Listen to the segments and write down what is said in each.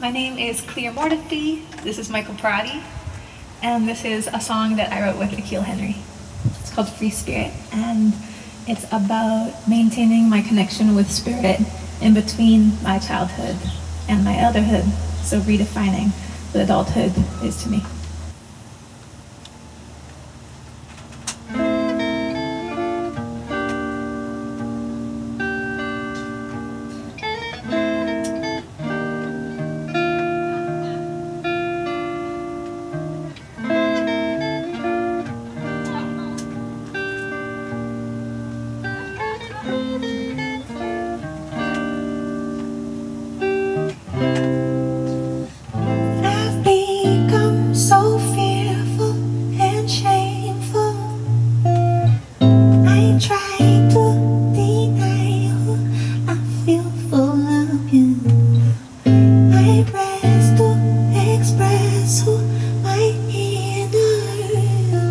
My name is Clear Mortifee. This is Michael Perrotti. And this is a song that I wrote with Akil Henry. It's called Free Spirit. And it's about maintaining my connection with spirit in between my childhood and my elderhood. So redefining what adulthood is to me.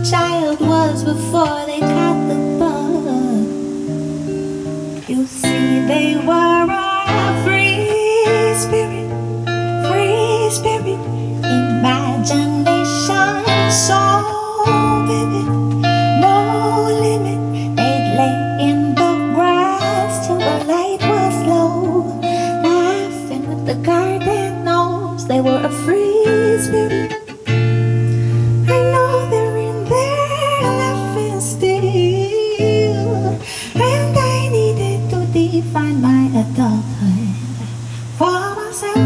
Child was before they caught the bug. You see, they were a free spirit free spirit, imagination so vivid, no limit. They'd lay in the grass till the light was low, laughing with the garden gnomes. They were a free define my adulthood for myself.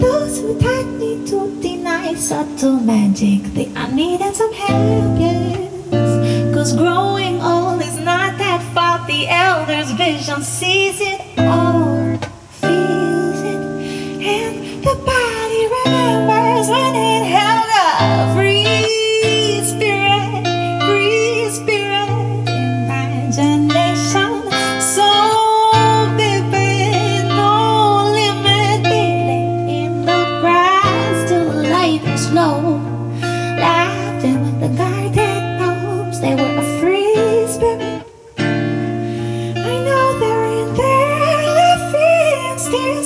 Those who taught me to deny subtle magic, they I needed some help, yes. Cause growing old is not that far. The elder's vision sees it the garden gnomes. They were a free spirit. I know they're in there still.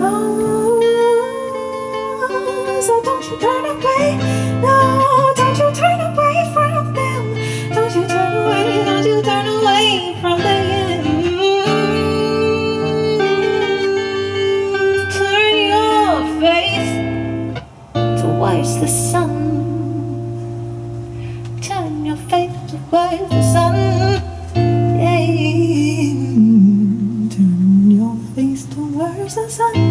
Oh, so don't you turn away. No, don't you turn away from them. Don't you turn away, don't you turn away from towards the sun. Turn your face towards the sun. Yeah. Turn your face towards the sun.